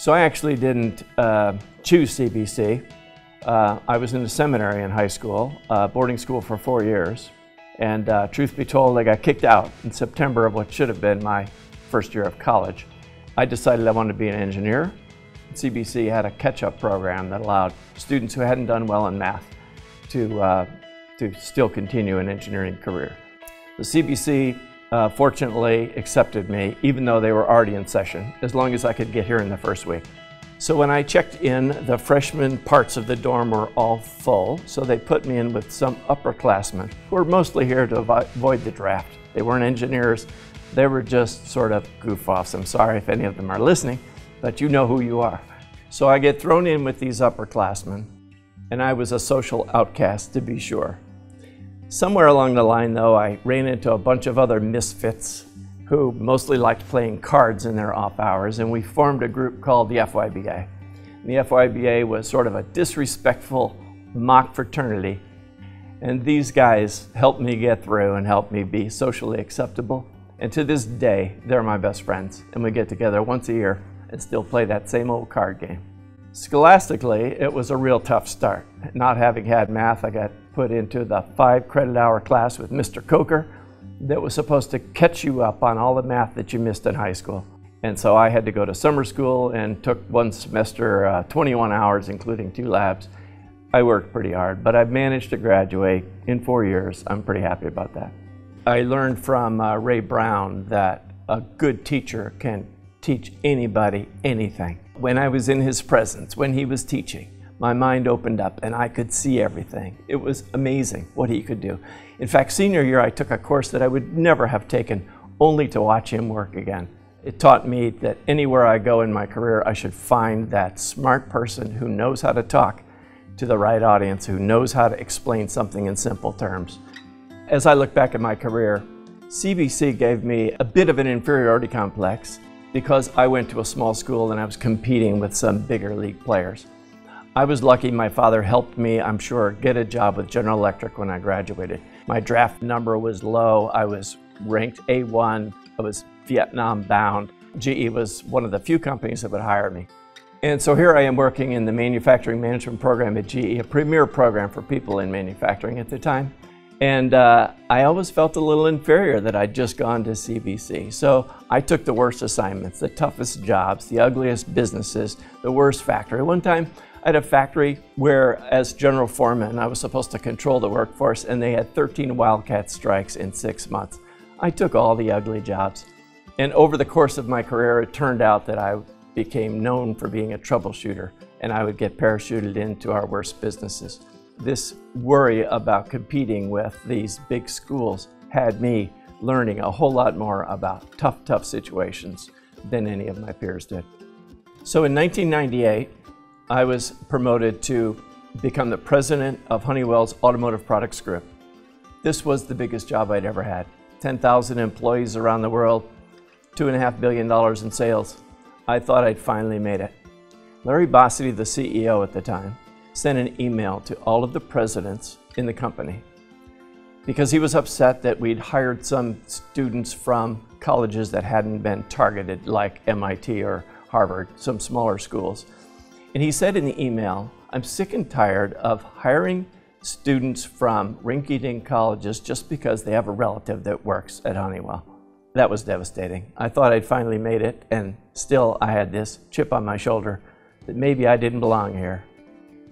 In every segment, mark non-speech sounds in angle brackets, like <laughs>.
So I actually didn't uh, choose CBC. Uh, I was in a seminary in high school, uh, boarding school for four years. And uh, truth be told, I got kicked out in September of what should have been my first year of college. I decided I wanted to be an engineer. CBC had a catch-up program that allowed students who hadn't done well in math to, uh, to still continue an engineering career. The CBC uh, fortunately accepted me, even though they were already in session, as long as I could get here in the first week. So when I checked in, the freshman parts of the dorm were all full, so they put me in with some upperclassmen who were mostly here to avoid the draft. They weren't engineers, they were just sort of goof-offs. I'm sorry if any of them are listening, but you know who you are. So I get thrown in with these upperclassmen, and I was a social outcast to be sure. Somewhere along the line, though, I ran into a bunch of other misfits who mostly liked playing cards in their off hours, and we formed a group called the FYBA. And the FYBA was sort of a disrespectful mock fraternity, and these guys helped me get through and helped me be socially acceptable. And to this day, they're my best friends, and we get together once a year and still play that same old card game. Scholastically, it was a real tough start. Not having had math, I got put into the five credit hour class with Mr. Coker, that was supposed to catch you up on all the math that you missed in high school. And so I had to go to summer school and took one semester, uh, 21 hours, including two labs. I worked pretty hard, but I've managed to graduate in four years. I'm pretty happy about that. I learned from uh, Ray Brown that a good teacher can teach anybody anything. When I was in his presence, when he was teaching, my mind opened up and I could see everything. It was amazing what he could do. In fact, senior year, I took a course that I would never have taken only to watch him work again. It taught me that anywhere I go in my career, I should find that smart person who knows how to talk to the right audience, who knows how to explain something in simple terms. As I look back at my career, CBC gave me a bit of an inferiority complex because I went to a small school and I was competing with some bigger league players. I was lucky my father helped me, I'm sure, get a job with General Electric when I graduated. My draft number was low. I was ranked A1. I was Vietnam bound. GE was one of the few companies that would hire me. And so here I am working in the manufacturing management program at GE, a premier program for people in manufacturing at the time. And uh, I always felt a little inferior that I'd just gone to CBC. So I took the worst assignments, the toughest jobs, the ugliest businesses, the worst factory. One time I had a factory where, as general foreman, I was supposed to control the workforce, and they had 13 wildcat strikes in six months. I took all the ugly jobs. And over the course of my career, it turned out that I became known for being a troubleshooter, and I would get parachuted into our worst businesses. This worry about competing with these big schools had me learning a whole lot more about tough, tough situations than any of my peers did. So in 1998, I was promoted to become the president of Honeywell's Automotive Products Group. This was the biggest job I'd ever had. 10,000 employees around the world, $2.5 billion in sales. I thought I'd finally made it. Larry Bossidy, the CEO at the time, sent an email to all of the presidents in the company because he was upset that we'd hired some students from colleges that hadn't been targeted like MIT or Harvard, some smaller schools. And he said in the email, I'm sick and tired of hiring students from rinky-dink colleges just because they have a relative that works at Honeywell. That was devastating. I thought I'd finally made it, and still I had this chip on my shoulder that maybe I didn't belong here.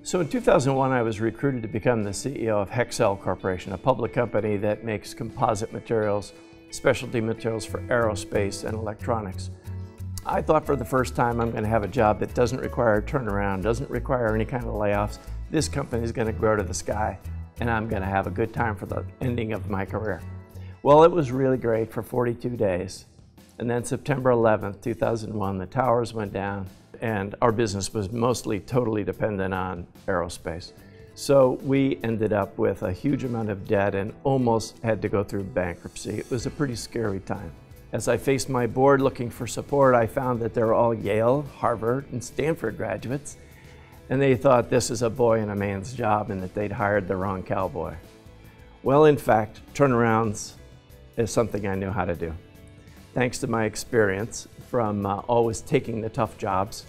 So in 2001, I was recruited to become the CEO of Hexcel Corporation, a public company that makes composite materials, specialty materials for aerospace and electronics. I thought for the first time I'm going to have a job that doesn't require a turnaround, doesn't require any kind of layoffs. This company is going to grow to the sky and I'm going to have a good time for the ending of my career. Well, it was really great for 42 days. And then September 11th, 2001, the towers went down and our business was mostly totally dependent on aerospace. So we ended up with a huge amount of debt and almost had to go through bankruptcy. It was a pretty scary time. As I faced my board looking for support, I found that they're all Yale, Harvard, and Stanford graduates, and they thought this is a boy and a man's job and that they'd hired the wrong cowboy. Well, in fact, turnarounds is something I knew how to do. Thanks to my experience from uh, always taking the tough jobs,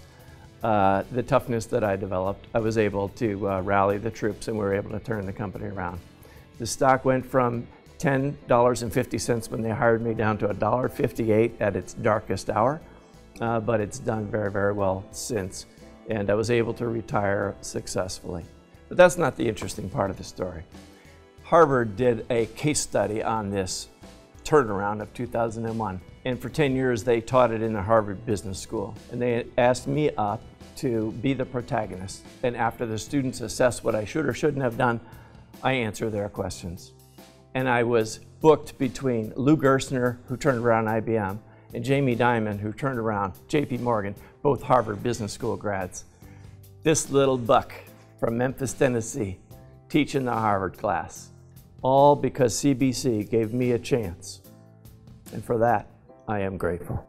uh, the toughness that I developed, I was able to uh, rally the troops and we were able to turn the company around. The stock went from $10.50 when they hired me down to $1.58 at its darkest hour, uh, but it's done very, very well since. And I was able to retire successfully. But that's not the interesting part of the story. Harvard did a case study on this turnaround of 2001. And for 10 years, they taught it in the Harvard Business School. And they asked me up to be the protagonist. And after the students assess what I should or shouldn't have done, I answer their questions. And I was booked between Lou Gerstner, who turned around IBM, and Jamie Dimon, who turned around JP Morgan, both Harvard Business School grads. This little buck from Memphis, Tennessee, teaching the Harvard class, all because CBC gave me a chance. And for that, I am grateful.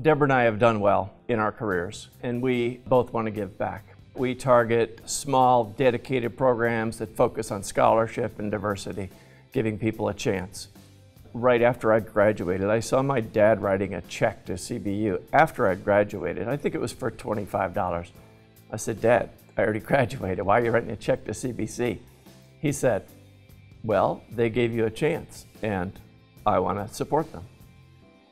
Debra and I have done well in our careers, and we both want to give back. We target small, dedicated programs that focus on scholarship and diversity, giving people a chance. Right after I graduated, I saw my dad writing a check to CBU after I graduated. I think it was for $25. I said, Dad, I already <laughs> graduated. Why are you writing a check to CBC? He said, Well, they gave you a chance, and I want to support them.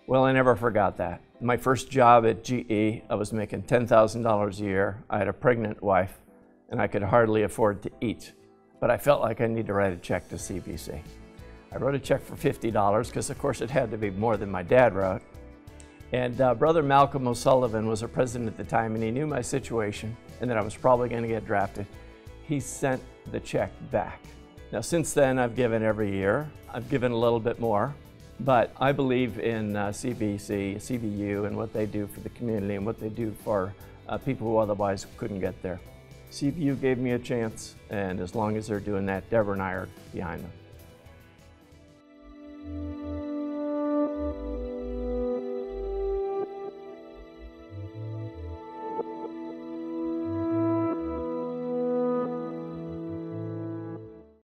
Well, I never forgot that. My first job at GE, I was making $10,000 a year. I had a pregnant wife, and I could hardly afford to eat. But I felt like I needed to write a check to CBC. I wrote a check for $50 because, of course, it had to be more than my dad wrote. And uh, brother Malcolm O'Sullivan was a president at the time, and he knew my situation and that I was probably going to get drafted. He sent the check back. Now, since then, I've given every year. I've given a little bit more, but I believe in uh, CBC, CBU, and what they do for the community and what they do for uh, people who otherwise couldn't get there. CBU gave me a chance, and as long as they're doing that, Debra and I are behind them.